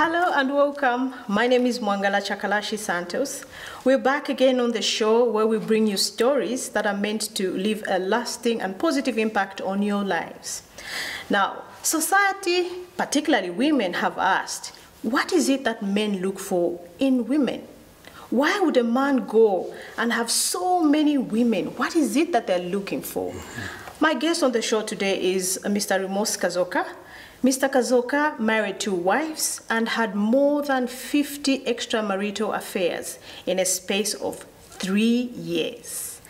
Hello and welcome. My name is Mwangala Chakalashi Santos. We're back again on the show where we bring you stories that are meant to leave a lasting and positive impact on your lives. Now, society, particularly women, have asked, what is it that men look for in women? Why would a man go and have so many women? What is it that they're looking for? My guest on the show today is Mr. Rimos Kazoka. Mr. Kazoka married two wives and had more than 50 extramarital affairs in a space of three years.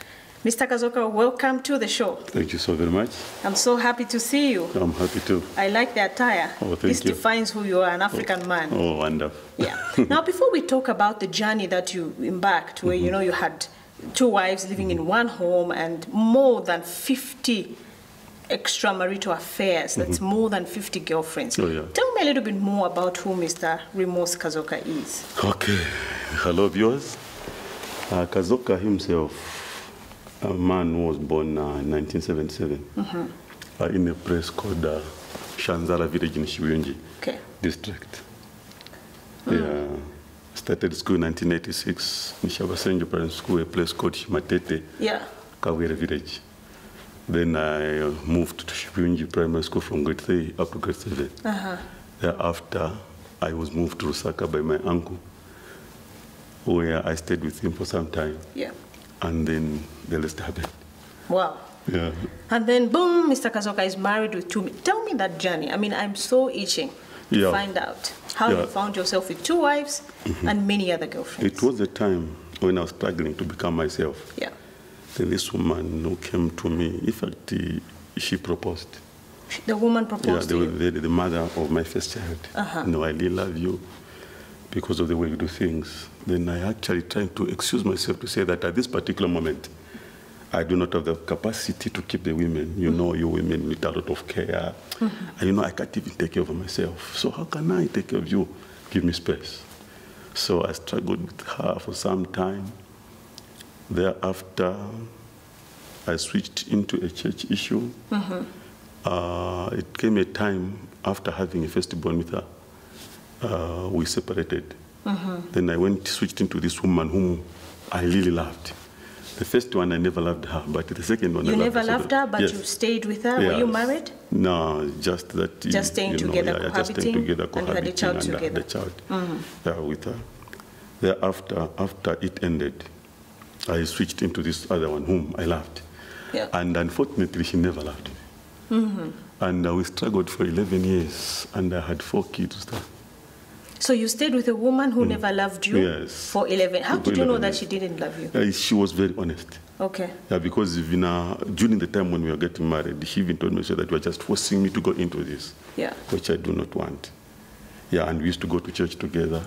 Mr. Kazoka, welcome to the show. Thank you so very much. I'm so happy to see you. I'm happy too. I like the attire. Oh, thank this you. defines who you are, an African oh, man. Oh, wonderful. Yeah. now, before we talk about the journey that you embarked, where you mm-hmm. know you had two wives living in one home and more than 50 extramarital affairs, that's mm -hmm. more than 50 girlfriends. Oh, yeah. Tell me a little bit more about who Mr. Remorse Kazoka is. Okay. Hello, viewers. Uh, Kazoka himself, a man who was born uh, in 1977 uh, in a place called uh, Shanzala village in Shibuyunji Okay. district. Mm. Yeah. Started school in 1986 in Shabasenjo Primary School, a place called Shimatete, Yeah. Kawere village. Then I uh, moved to Shiwunji Primary School from grade 3 up to grade 7. Uh-huh. Thereafter, I was moved to Lusaka by my uncle, where I stayed with him for some time, Yeah. and then the rest happened. Wow. Yeah. And then, boom, Mr. Kazoka is married with two. Tell me that journey. I mean, I'm so itching to Yeah. find out how Yeah. you found yourself with two wives and many other girlfriends. It was a time when I was struggling to become myself. Yeah. This woman who came to me, in fact, she proposed. The woman Yeah, proposed the, to you. the, the mother of my first child. Uh-huh. You know, I really love you because of the way you do things. Then I actually tried to excuse myself to say that at this particular moment, I do not have the capacity to keep the women. You know, you women need a lot of care. And you know, I can't even take care of myself. So how can I take care of you? Give me space. So I struggled with her for some time. Thereafter, I switched into a church issue. Uh, it came a time after having a firstborn with her, uh, we separated. Then I went switched into this woman whom I really loved. The first one I never loved her, but the second one You I loved never loved her, but Yes. you stayed with her. Were you married? No, just that. you- Just staying you know, together, yeah, just staying cohabiting, together, and you had a child and together. a child yeah, with her. Thereafter, after it ended, I switched into this other one whom I loved. Yeah. And unfortunately, she never loved me. And uh, we struggled for 11 years, and I had four kids. So you stayed with a woman who never loved you Mm. Yes. for 11. How For did you know 11 that years. she didn't love you? Uh, she was very honest. Okay. Yeah, because even, uh, during the time when we were getting married, she even told me said that you are just forcing me to go into this, Yeah. which I do not want. Yeah, and we used to go to church together.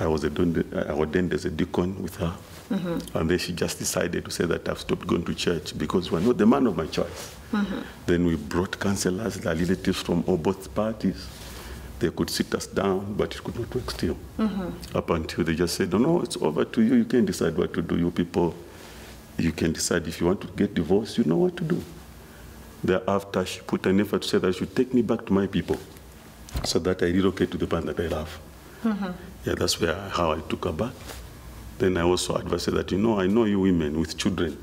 I was ordained, I ordained as a deacon with her. Mm-hmm. And then she just decided to say that I've stopped going to church because we're not the man of my choice. Mm-hmm. Then we brought counselors, the relatives from all both parties. They could sit us down, but it could not work still. Mm-hmm. Up until they just said, no, no, it's over to you. You can decide what to do. You people, you can decide if you want to get divorced, you know what to do. Thereafter, she put an effort to say that she should take me back to my people so that I relocate to the band that I love. Yeah, that's where how I took her back. Then I also advised her that, you know, I know you women with children,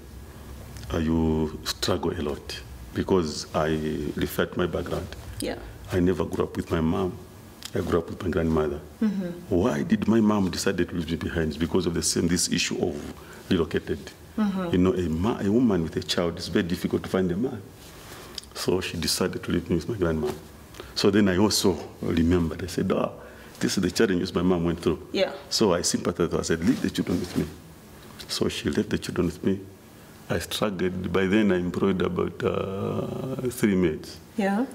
uh, you struggle a lot because I refer to my background. Yeah. I never grew up with my mom. I grew up with my grandmother. Why did my mom decide to leave me behind? It's because of the same this issue of relocated. You know, a, ma- a woman with a child is very difficult to find a man. So she decided to leave me with my grandma. So then I also remembered. I said, "Ah, this is the challenges my mom went through." Yeah. So I sympathized. I said, "Leave the children with me." So she left the children with me. I struggled. By then, I employed about uh, three maids Yeah.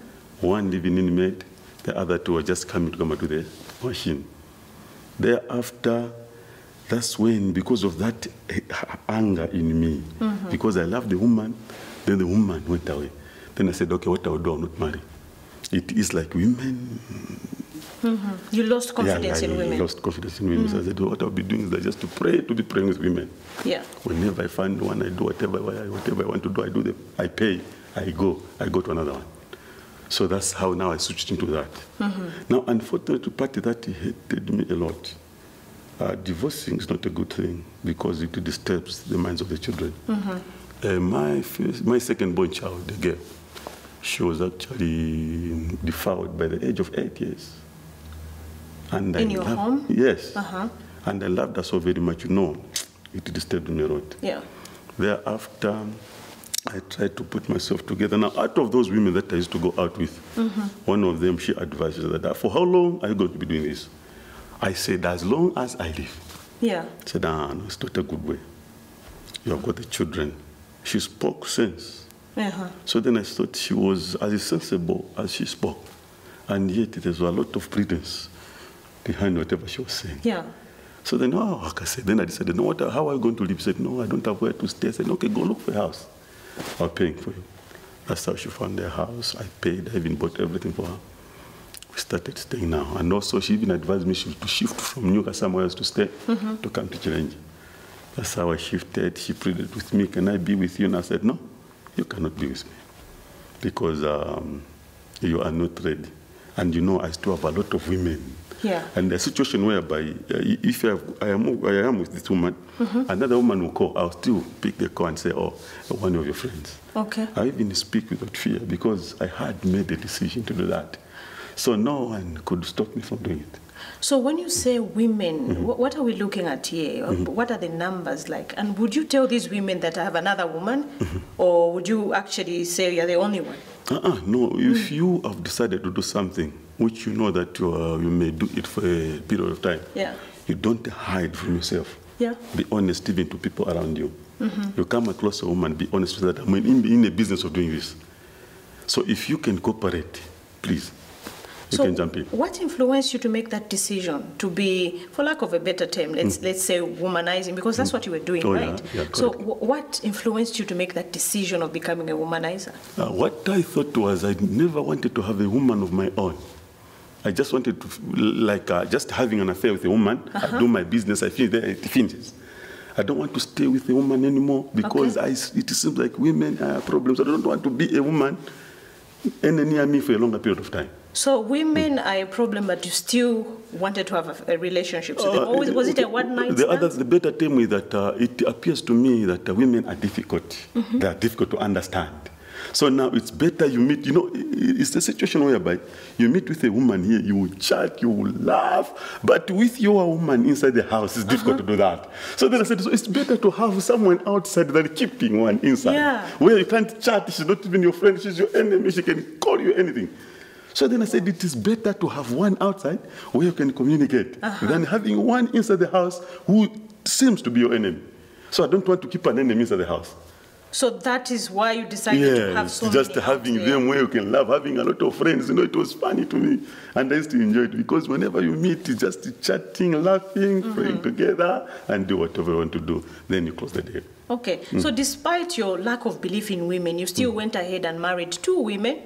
one living in maid, the other two were just coming to come to the machine. Thereafter, that's when, because of that eh, anger in me, because I loved the woman, then the woman went away. Then I said, okay, what I'll do, I'll not marry. It is like women. You lost confidence yeah, I in women. lost confidence in women. So I said, what I'll be doing is that just to pray, to be praying with women. Yeah. Whenever I find one, I do whatever, I- whatever I want to do, I do. The, I pay, I go, I go to another one. So that's how now I switched into that. Now, unfortunately, part of that hated me a lot. Uh, divorcing is not a good thing because it disturbs the minds of the children. Uh, my, first, my second born child, the girl, she was actually defiled by the age of eight years. And In your loved- home? Yes. Uh-huh. And I loved her so very much. You know, it disturbed me a lot. Yeah. Thereafter, I tried to put myself together. Now, out of those women that I used to go out with, one of them, she advised me that, for how long are you going to be doing this? I said, as long as I live. Yeah. She said, ah, no, it's not a good way. You have got the children. She spoke sense. Uh-huh. So then I thought she was as sensible as she spoke. And yet there was a lot of prudence behind whatever she was saying. Yeah. So then, oh, like I said, then I decided, no, what, how are you going to live? She said, no, I don't have where to stay. I said, okay, go look for a house. I'm paying for you. That's how she found their house. I paid, I even bought everything for her. We started staying now. And also, she even advised me she- to shift from Newcastle somewhere else to stay, to come to Challenge. That's how I shifted. She pleaded with me, can I be with you? And I said, no, you cannot be with me because um, you are not ready. And you know, I still have a lot of women. Yeah. And the situation whereby uh, if I, have, I, am, I am with this woman, another woman will call, I'll still pick the call and say, oh, one of your friends. Okay. I even speak without fear because I had made the decision to do that. So no one could stop me from doing it. So when you say women, Mm-hmm. what are we looking at here? What are the numbers like? And would you tell these women that I have another woman, Mm-hmm. or would you actually say you're the only one? Uh-uh, no, if you have decided to do something which you know that you, are, you may do it for a period of time, Yeah. you don't hide from yourself. Yeah. Be honest even to people around you. Mm -hmm. You come across a woman, be honest with that. I mean, in, in the business of doing this. So if you can cooperate, please, you so can jump in. what influenced you to make that decision to be, for lack of a better term, let's let's say womanizing, because that's what you were doing, Oh, yeah, right? yeah, so correct. wh- what influenced you to make that decision of becoming a womanizer? Uh, what I thought was I never wanted to have a woman of my own. I just wanted to, like, uh, just having an affair with a woman. I do my business, I finish there, it finishes. I don't want to stay with a woman anymore because Okay. I it seems like women have problems. I don't want to be a woman any near me for a longer period of time. So women are a problem, but you still wanted to have a, a relationship with them. Or was, it a one night Uh, The other, the better term is that uh, it appears to me that uh, women are difficult. Mm-hmm. They are difficult to understand. So now it's better you meet, you know, it's a situation whereby you meet with a woman here, you will chat, you will laugh, but with your woman inside the house, it's difficult Uh-huh. to do that. So then I said, so it's better to have someone outside than keeping one inside. Yeah. Where you can't chat, she's not even your friend, she's your enemy, she can call you anything. So then I said, it is better to have one outside where you can communicate Uh-huh. than having one inside the house who seems to be your enemy. So I don't want to keep an enemy inside the house. So that is why you decided to have Yes, so just having them where you can laugh, having a lot of friends. You know, it was funny to me. And I used to enjoy it because whenever you meet, it's just chatting, laughing, Mm-hmm. praying together, and do whatever you want to do. Then you close the day. Okay, Mm. so despite your lack of belief in women, you still went ahead and married two women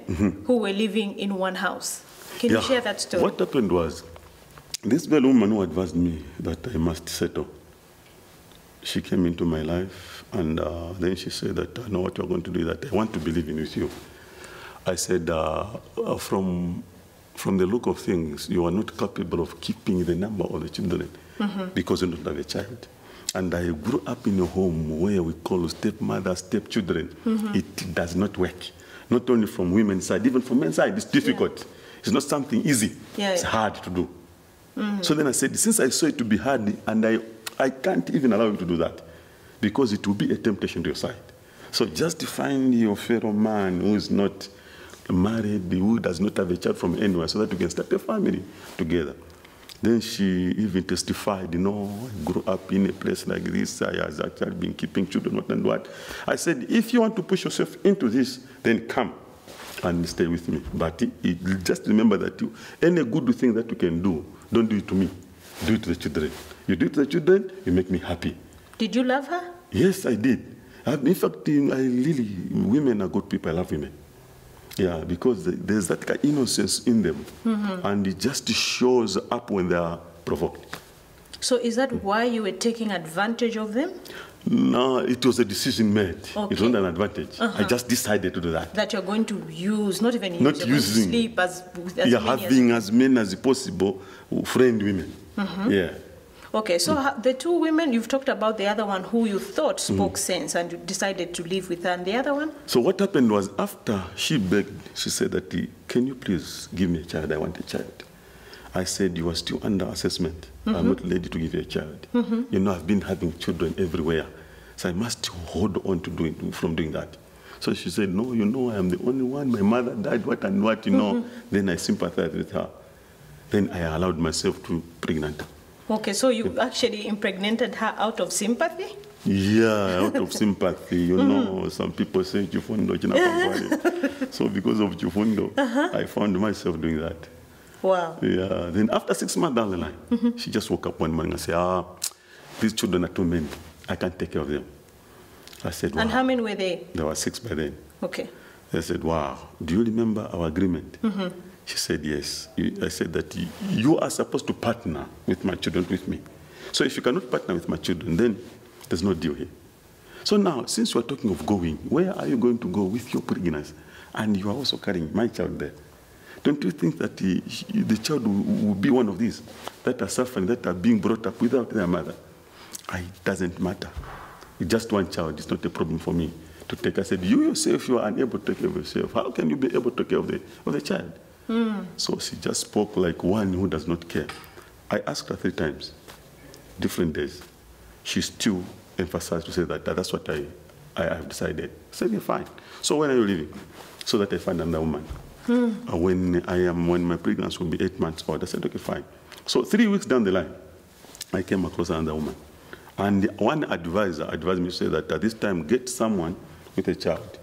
who were living in one house. Can you Mm-hmm. Share that story? What happened was, this very woman who advised me that I must settle, she came into my life and uh, then she said that, I know what you're going to do, that I want to believe in with you. I said, uh, uh, from, from the look of things, you are not capable of keeping the number of the children because you don't have a child. And I grew up in a home where we call stepmother, stepchildren. It does not work. Not only from women's side, even from men's side, it's difficult. It's not something easy. Yeah, it's yeah. hard to do. So then I said, since I saw it to be hard, and I, I can't even allow you to do that because it will be a temptation to your side. So just find your fellow man who is not married, who does not have a child from anywhere, so that you can start a family together. Then she even testified, you know, I grew up in a place like this. I has actually been keeping children, what and what. I said, if you want to push yourself into this, then come and stay with me. But it, it- just remember that you, any good thing that you can do, don't do it to me. Do it to the children. You do it to the children, you make me happy. Did you love her? Yes, I did. In fact, I really, women are good people. I love women. Yeah, because there's that kind of innocence in them. And it just shows up when they are provoked. So is that why you were taking advantage of them? No, it was a decision made. It wasn't an advantage. I just decided to do that. That you're going to use, not even use, Not you're going to using. sleep as, as You're many as- having as many as possible friend women. Mm-hmm. Yeah. Okay, so mm. ha- the two women, you've talked about the other one who you thought Mm. spoke sense and you decided to live with her, and the other one? So what happened was after she begged, she said that, can you please give me a child? I want a child. I said, you are still under assessment. I'm mm-hmm. not ready to give you a child. Mm-hmm. You know, I've been having children everywhere. So I must hold on to doing, from doing that. So she said, no, you know, I am the only one. My mother died, what and what, you know. Mm-hmm. Then I sympathized with her. Then I allowed myself to pregnant her. Okay, so you actually impregnated her out of sympathy? Yeah, out of sympathy, you mm. know, some people say Chufundo Chinapangwale. so because of Chufundo, uh-huh. I found myself doing that. Wow. Yeah. Then after six months down the line, she just woke up one morning and said, ah, these children are too many. I can't take care of them. I said, wow. And how many were they? There were six by then. Okay. I said, wow, do you remember our agreement? Mm-hmm. She said, yes. I said that you- are supposed to partner with my children with me. So if you cannot partner with my children, then there's no deal here. So now, since you are talking of going, where are you going to go with your pregnancy? And you are also carrying my child there. Don't you think that the, the child will, will be one of these that are suffering, that are being brought up without their mother? It doesn't matter. It's just one child. It's not a problem for me to take. I said, you yourself, you are unable to take care of yourself. How can you be able to take care of the, of the child? So she just spoke like one who does not care. I asked her three times, different days. She still emphasized to say that, that that's what I, I have decided. I said, yeah, fine. So when are you leaving? So that I find another woman. Uh, when I am, when my pregnancy will be eight months old, I said, okay, fine. So three weeks down the line, I came across another woman. And one advisor advised me to say that at this time, get someone with a child.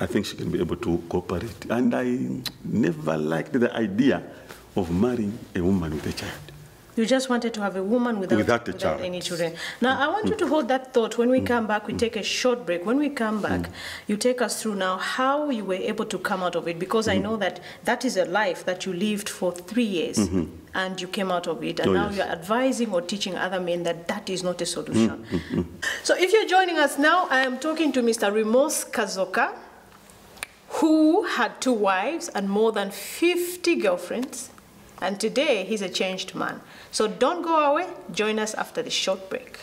I think she can be able to cooperate. And I never liked the idea of marrying a woman with a child. You just wanted to have a woman without, Without a child. any children. Now, I want you to hold that thought. When we mm. come back, we mm. take a short break. When we come mm. back, you take us through now how you were able to come out of it, because I know that that is a life that you lived for three years. Mm-hmm. And you came out of it, and Oh, now yes. you're advising or teaching other men that that is not a solution. So, if you're joining us now, I am talking to Mr. Rimos Kazoka, who had two wives and more than 50 girlfriends, and today he's a changed man. So don't go away, join us after the short break.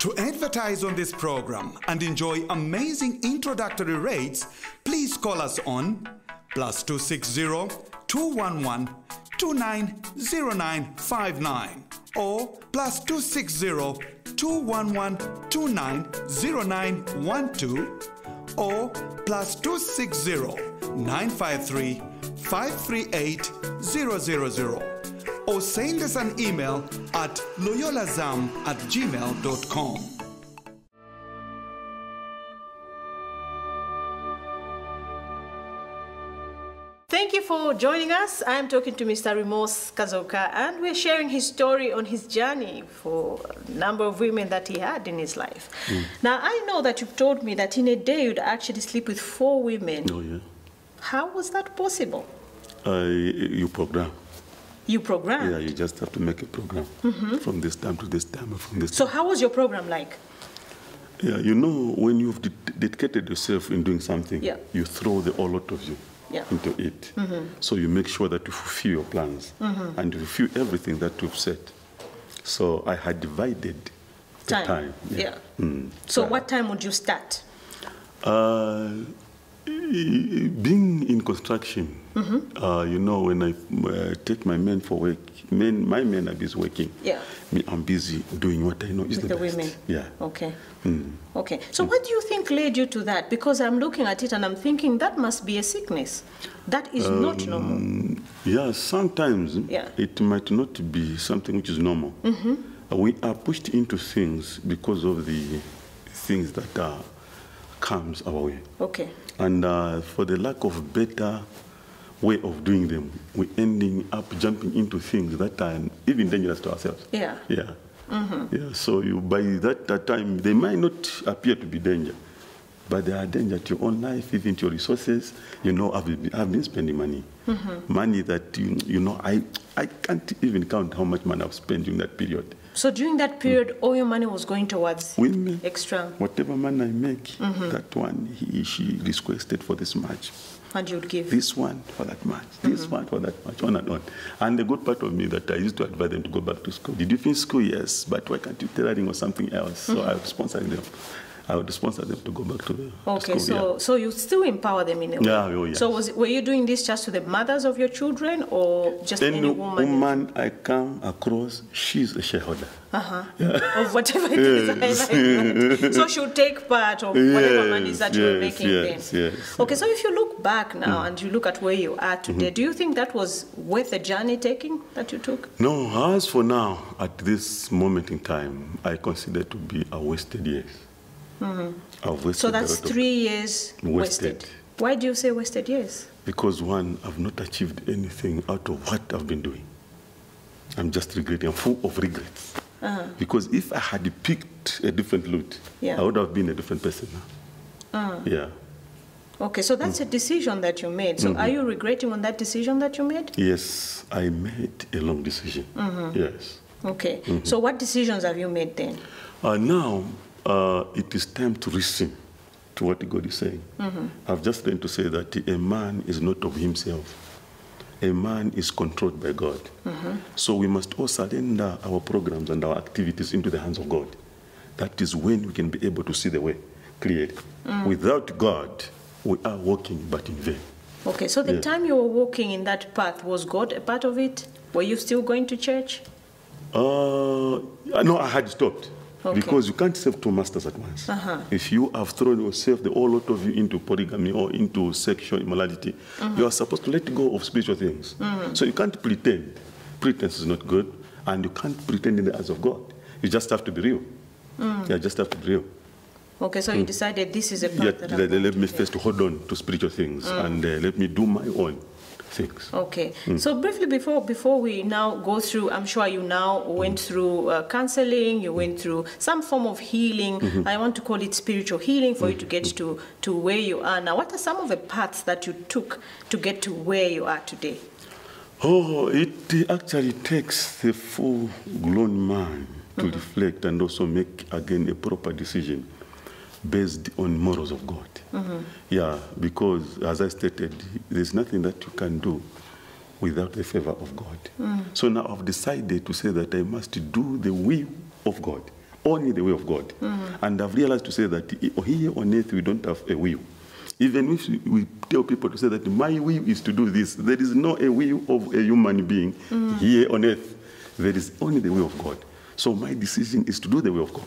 To advertise on this program and enjoy amazing introductory rates, please call us on plus 260 211 290959 or plus 260 211 290912 or plus 260 953 538 000 or send us an email at loyolazam at gmail.com. for joining us. I am talking to Mr. Rimos Kazoka, and we're sharing his story on his journey for a number of women that he had in his life. Now, I know that you've told me that in a day you'd actually sleep with four women. Oh, yeah. How was that possible? Uh, you program. You program? Yeah, you just have to make a program from this time to this time, from this So, how was your program like? Yeah, you know, when you've de- dedicated yourself in doing something, Yeah. you throw the all out of you Yeah. into it. So you make sure that you fulfill your plans and you fulfill everything that you've set. So I had divided the time. Yeah. Mm. So, what time would you start? Uh, being in construction, uh, you know, when I uh, take my men for work, men, my men are busy working. Yeah. Me, I'm busy doing what I know is With the, the best. women. Yeah. Okay. Mm. Okay. So, what do you think led you to that? Because I'm looking at it and I'm thinking that must be a sickness. That is not normal. Mm, Yeah, sometimes Yeah. it might not be something which is normal. Uh, We are pushed into things because of the things that uh, comes our way. Okay. And uh, for the lack of better way of doing them, we're ending up jumping into things that are even dangerous to ourselves. Yeah. Yeah. Mm-hmm. Yeah. So you, by that, that time, they might not appear to be danger, but there are danger to your own life, even to your resources. You know, I've been, I've been spending money, mm-hmm. money that you, you know I I can't even count how much money I've spent during that period. So during that period, all your money was going towards Women, extra, whatever money I make, mm-hmm. that one he she requested for this much. And you'd give. this one for that much, this mm-hmm. one for that much, on and on. And the good part of me that I used to advise them to go back to school. Did you finish school? Yes, but why can't you tailoring or something else? So mm-hmm. I would sponsor them. I would sponsor them to go back to the Okay, school. so so you still empower them in a way. Yeah, oh, yes. So was were you doing this just to the mothers of your children, or just yeah. any Any woman? woman I come across, she's a shareholder. Uh-huh. Of whatever it is. I like. so she'll take part of whatever money Yes, that you're making yes, then. yes, Okay, so if you look back now and you look at where you are today, do you think that was worth the journey taking that you took? No, as for now, at this moment in time, I consider to be a wasted years. Mm-hmm. I've wasted Mm-hmm. So a that's lot of- three years wasted. Wasted. Why do you say wasted years? Because one, I've not achieved anything out of what I've been doing. I'm just regretting. I'm full of regrets. Uh-huh. Because if I had picked a different route, Yeah. I would have been a different person now. Uh-huh. Yeah. Okay, so that's a decision that you made. So are mm-hmm. you regretting on that decision that you made? Yes, I made a long decision. Mm-hmm. Yes. Okay, so what decisions have you made then? Uh, now, uh, it is time to listen to what God is saying. I've just learned to say that a man is not of himself. A man is controlled by God. So we must all surrender our programs and our activities into the hands of God. That is when we can be able to see the way clearly. Without God, we are walking but in vain. Okay, so the time you were walking in that path, was God a part of it? Were you still going to church? Uh, no, I had stopped. Okay. Because you can't serve two masters at once. Uh-huh. If you have thrown yourself, the whole lot of you, into polygamy or into sexual immorality, Mm-hmm. you are supposed to let go of spiritual things. So you can't pretend. Pretense is not good, and you can't pretend in the eyes of God. You just have to be real. Mm. You just have to be real. Okay, so you decided this is a path I'm let, let to me first hold on to spiritual things and uh, let me do my own Okay. Mm. So briefly before before we now go through, I'm sure you now went through uh, counseling, you went through some form of healing. Mm-hmm. I want to call it spiritual healing for you to get to to where you are now. What are some of the paths that you took to get to where you are today? Oh, it actually takes the full grown man to reflect and also make again a proper decision based on morals of God. Mm-hmm. Yeah, because as I stated, there's nothing that you can do without the favor of God. Mm. So now I've decided to say that I must do the will of God, only the will of God. Mm-hmm. And I've realized to say that here on earth we don't have a will. Even if we tell people to say that my will is to do this, there is no a will of a human being mm. here on earth. There is only the will of God. So my decision is to do the will of God.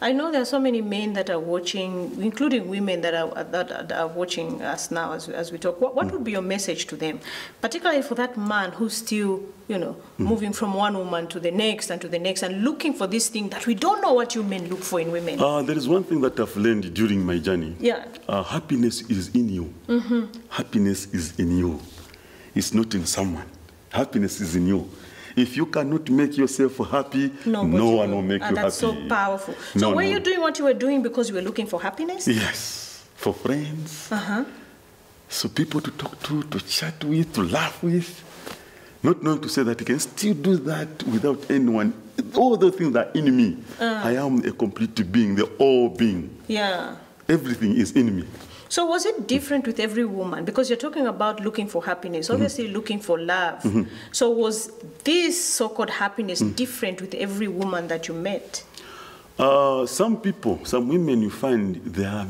I know there are so many men that are watching, including women that are that, are watching us now as, as we talk. What, what would be your message to them, particularly for that man who's still, you know, moving from one woman to the next and to the next and looking for this thing that we don't know what you men look for in women. Uh, there is one thing that I've learned during my journey. Yeah. Uh, happiness is in you. Happiness is in you. It's not in someone. Happiness is in you. If you cannot make yourself happy, Nobody no one will make and you that's happy. That's so powerful. So No, were no. you doing what you were doing because you were looking for happiness? Yes, for friends. Uh-huh. So people to talk to, to chat with, to laugh with. Not knowing to say that you can still do that without anyone. All those things are in me. Uh. I am a complete being, the all being. Yeah. Everything is in me. So was it different with every woman? Because you're talking about looking for happiness, Mm-hmm. obviously looking for love. So was this so-called happiness Mm. different with every woman that you met? Uh, some people, some women, you find they are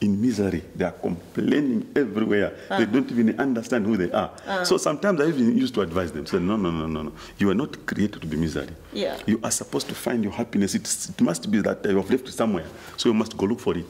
in misery. They are complaining everywhere. They don't even understand who they are. So sometimes I even used to advise them, say, no, no, no, no, no. You are not created to be misery. Yeah. You are supposed to find your happiness. It's, it must be that you have left somewhere. So you must go look for it.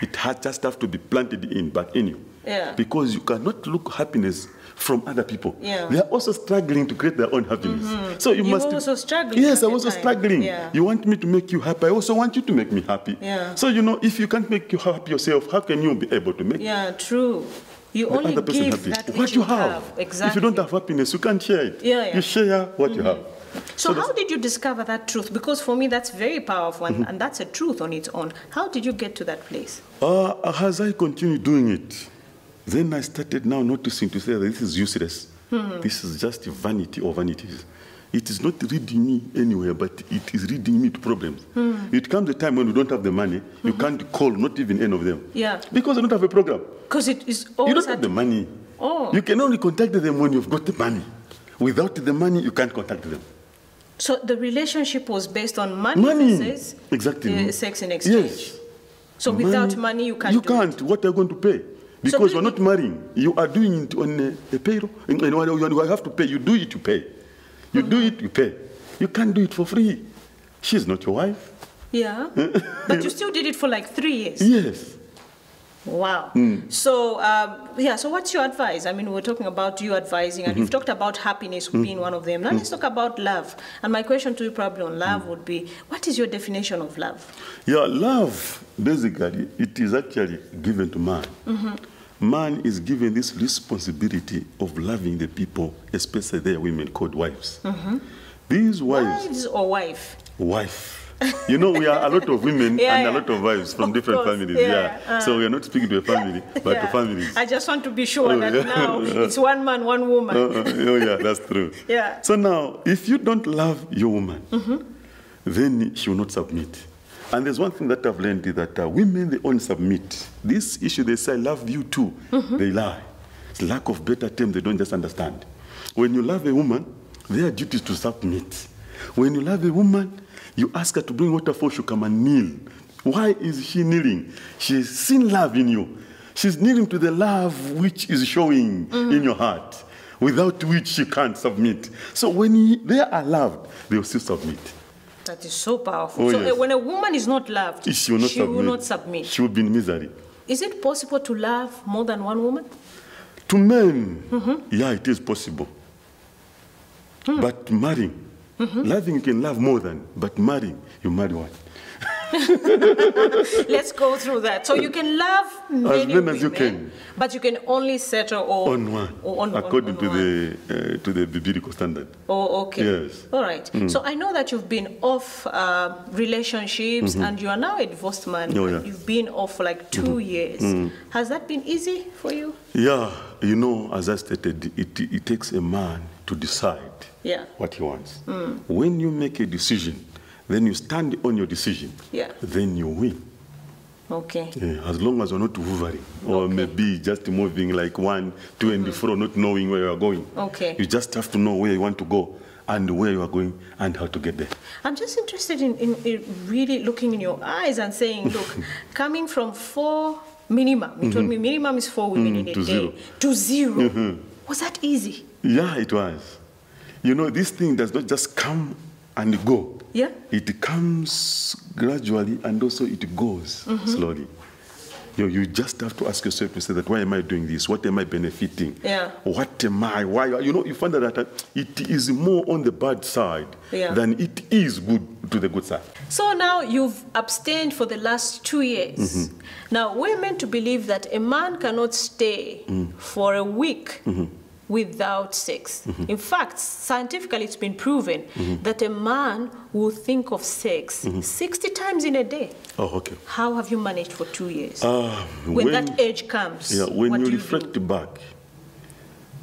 It has just have to be planted in, but in you. Yeah. Because you cannot look happiness from other people. Yeah. They are also struggling to create their own happiness. Mm-hmm. So you, You must also struggling Yes, I'm also time. struggling. Yeah. You want me to make you happy. I also want you to make me happy. Yeah. So you know, if you can't make you happy yourself, how can you be able to make Yeah, true. You only give happy? that what you have. Exactly. If you don't have happiness, you can't share it. Yeah, yeah. You share what you mm-hmm. have. So, how did you discover that truth? Because for me, that's very powerful and, Mm-hmm. and that's a truth on its own. How did you get to that place? Uh, as I continued doing it, then I started now noticing to say that this is useless. This is just vanity or vanities. It is not reading me anywhere, but it is reading me to problems. It comes a time when you don't have the money, you can't call not even any of them. Yeah. Because you don't have a program. Because it is You don't have the money. Oh. You can only contact them when you've got the money. Without the money, you can't contact them. So the relationship was based on money, Money. versus Exactly. uh, sex in exchange. Yes. So without money, you can't. You can't. It. What are you going to pay? Because you're really- not marrying. You are doing it on a, a payroll. And you have to pay. You do it, you pay. You do it, you pay. You can't do it for free. She's not your wife. Yeah. but you still did it for like three years. Yes. Wow. Mm. So um, yeah. So what's your advice? I mean, we're talking about you advising, and Mm-hmm. you've talked about happiness Mm. being one of them. Now let's talk about love. And my question to you, probably on love, Mm. would be: What is your definition of love? Yeah, love, basically, it is actually given to man. Man is given this responsibility of loving the people, especially their women called wives. These wives, Wives or wife? wife. You know, we are a lot of women Yeah, and yeah. a lot of wives from Of different course, families. yeah, Yeah. so we are not speaking to a family, but to families. I just want to be sure Oh, that now it's one man, one woman. Uh, uh, oh, yeah, that's true. Yeah. So now, if you don't love your woman, Mm-hmm. then she will not submit. And there's one thing that I've learned is that uh, women, they only submit. This issue, they say, I love you too. Mm-hmm. They lie. It's lack of better terms, they don't just understand. When you love a woman, their duty is to submit. When you love a woman, you ask her to bring water for you, come and kneel. Why is she kneeling? She's seen love in you. She's kneeling to the love which is showing in your heart, without which she can't submit. So when he- they are loved, they will still submit. That is so powerful. Oh, so yes. uh, when a woman is not loved, She will not submit. will not submit. She will be in misery. Is it possible to love more than one woman? To men, yeah, it is possible. But marrying, Mm-hmm. loving you can love more than, but marrying, you marry one. Let's go through that. So you can love many many as you women, can. but you can only settle on, On one, or on, on- according on to one. the uh, to the biblical standard. Oh, okay. Yes. All right. Mm. So I know that you've been off uh, relationships mm-hmm. and you are now a divorced man. Oh, yeah. You've been off for like 2 mm-hmm. years. Mm. Has that been easy for you? Yeah, you know, as I stated, it, it takes a man to decide Yeah. what he wants. Mm. When you make a decision, then you stand on your decision. Yeah. Then you win. Okay. Yeah, as long as you're not hovering or maybe just moving like one to and mm-hmm. fro, not knowing where you are going. Okay. You just have to know where you want to go and where you are going and how to get there. I'm just interested in, in, in really looking in your eyes and saying, look, coming from four minimum, you told mm-hmm. me minimum is four women mm-hmm. in a to day, zero. to 0 Was that easy? Yeah, it was. You know, this thing does not just come and go. Yeah. It comes gradually and also it goes Mm-hmm. slowly. You, know, you just have to ask yourself to say that why am I doing this? What am I benefiting? Yeah. What am I? Why? You know, you find that it is more on the bad side Yeah. than it is good to the good side. So now you've abstained for the last two years. Mm-hmm. Now we're meant to believe that a man cannot stay Mm. for a week Mm-hmm. Without sex. In fact, scientifically it's been proven Mm-hmm. that a man will think of sex 60 times in a day. Oh, okay. How have you managed for two years? Uh, when, that age comes, Yeah, when you reflect do? back,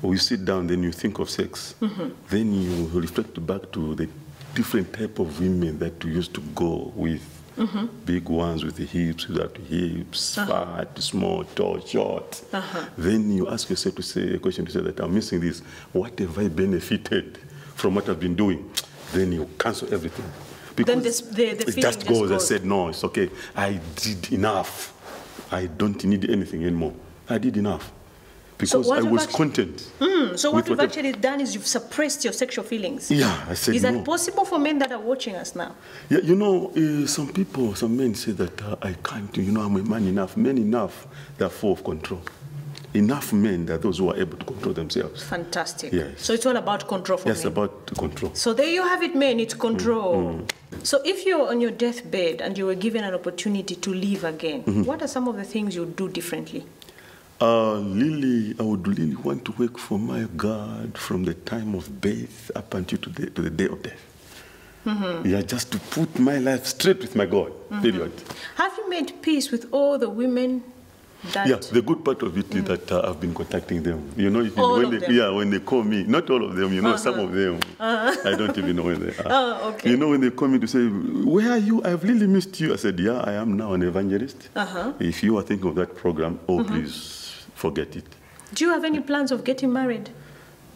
or you sit down, then you think of sex, Mm-hmm. then you reflect back to the different type of women that you used to go with. Mm-hmm. Big ones with the hips, without hips, Uh-huh. fat, small, tall, short. Then you ask yourself to say a question to say that I'm missing this. What have I benefited from what I've been doing? Then you cancel everything. Then this- the- the it just just goes. I said, no, it's okay. I did enough. I don't need anything anymore. I did enough. Because what I was content. Hmm, so what you've what I- actually done is you've suppressed your sexual feelings. Yeah, I said Is no. that possible for men that are watching us now? Yeah, you know, uh, some people, some men say that uh, I can't, you know, I'm a man enough. Men enough, they're full of control. Enough men, they're those who are able to control themselves. Fantastic. Yes. So it's all about control for Yes, men. about control. So there you have it, men. It's control. Mm-hmm. So if you're on your deathbed and you were given an opportunity to live again, Mm-hmm. what are some of the things you'd do differently? Uh, Lily, I would really want to work for my God from the time of birth up until to the, to the day of death. Yeah, just to put my life straight with my God, period. Have you made peace with all the women that Yeah, the good part of it is that uh, I've been contacting them. You know, All when they, them? Uh-huh. yeah, when they call me, not all of them, you know, some of them, I don't even know where they are. Oh, okay. You know, when they call me to say, Where are you? I've really missed you. I said, Yeah, I am now an evangelist. Uh-huh. If you are thinking of that program, oh, please forget it. Do you have any plans of getting married?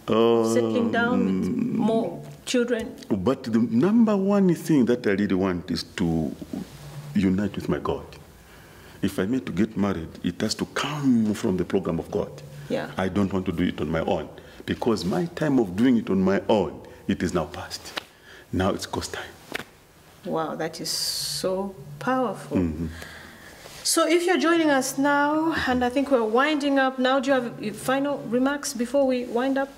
Settling down with Um, more children? But the number one thing that I really want is to unite with my God. If I mean to get married, it has to come from the program of God. Yeah. I don't want to do it on my own because my time of doing it on my own, it is now past. Now it's cost time. Wow, that is so powerful. Mm-hmm. So, if you're joining us now, and I think we're winding up now, do you have final remarks before we wind up?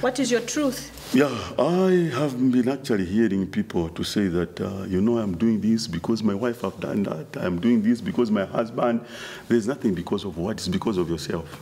What is your truth? Yeah, I have been actually hearing people to say that, uh, you know, I'm doing this because my wife have done that. I'm doing this because my husband. There's nothing because of what, it's because of yourself.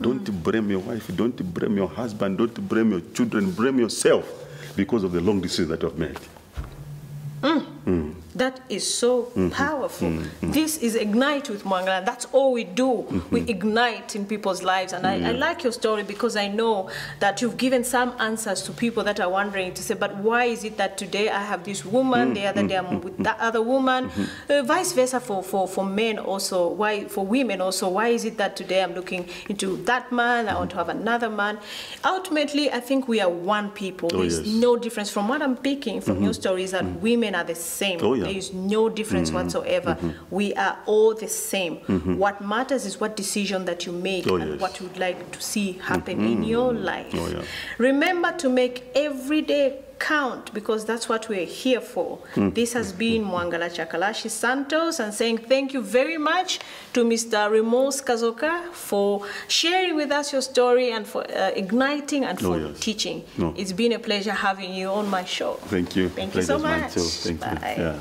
Don't blame your wife, don't blame your husband, don't blame your children, blame yourself because of the long decision that you have made. Mm-hmm. That is so Mm-hmm. powerful. Mm-hmm. This is Ignite with Mwangala. That's all we do. Mm-hmm. We ignite in people's lives. And I, I like your story because I know that you've given some answers to people that are wondering to say, but why is it that today I have this woman, the other mm-hmm. day I'm with that other woman, uh, vice versa for, for, for men also, why for women also, why is it that today I'm looking into that man, I want to have another man. Ultimately, I think we are one people. Oh, There's yes. no difference. From what I'm picking from your story is that women are the same. Oh, yeah. There is no difference mm-hmm. whatsoever. Mm-hmm. We are all the same. Mm-hmm. What matters is what decision that you make Oh, and yes. what you'd like to see happen in your life. Oh, yeah. Remember to make every day count because that's what we're here for. This has been Mwangala Chakalashi Santos and saying thank you very much to Mr. Remos Kazoka for sharing with us your story and for uh, igniting and for Oh, yes. teaching. No. It's been a pleasure having you on my show. Thank you. Thank you so much. Thank Bye. you. Yeah.